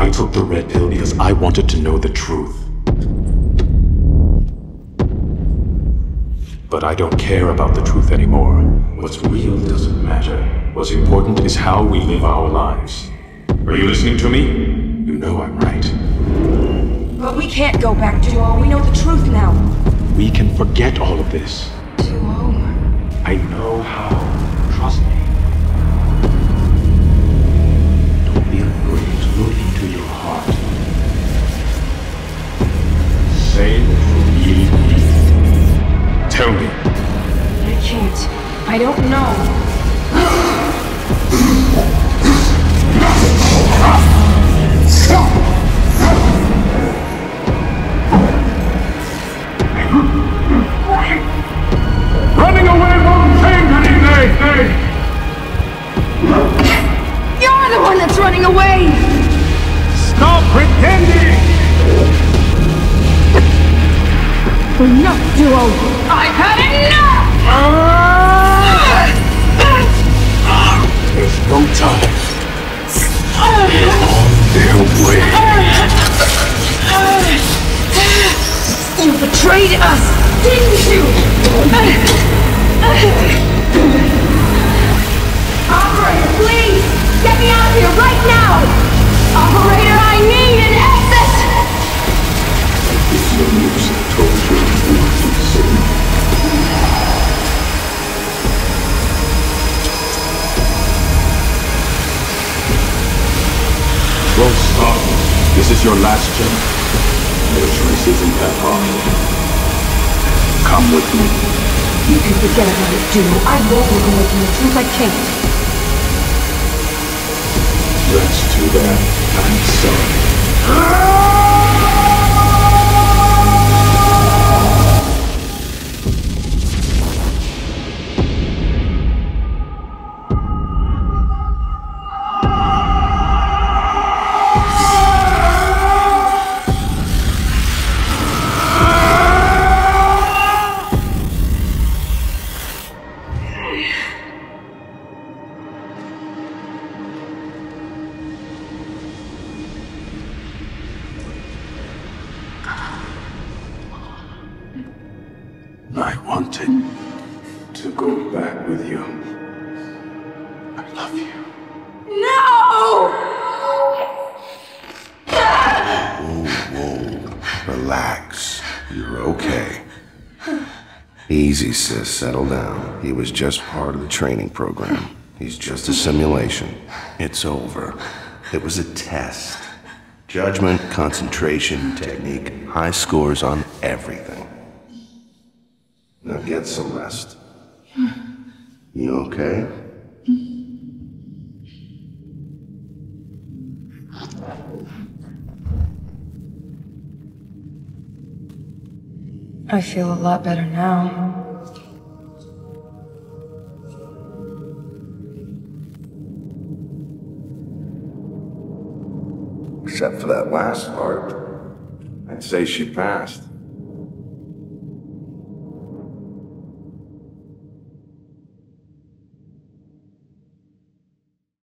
I took the red pill because I wanted to know the truth. But I don't care about the truth anymore. What's real doesn't matter. What's important is how we live our lives. Are you listening to me? You know I'm right. But we can't go back, Duo. We know the truth now. We can forget all of this. Duo. I know how. Trust me. Tell me. I can't. I don't know. Betrayed us, didn't you? Operator, please! Get me out of here right now! Operator, I need an exit! It's no use. I told you you would be. Don't stop. This is your last chance. Your choice isn't that hard. With me. You can forget about it, Duo. I won't look away from the truth. I can't. That's too bad. I'm sorry. Ah! Wanted to go back with you. I love you. No! Relax. You're okay. Easy, Cis. Settle down. He was just part of the training program. He's just a simulation. It's over. It was a test. Judgment, concentration, technique, high scores on everything. Now get some rest. You okay? I feel a lot better now. Except for that last part. I'd say she passed.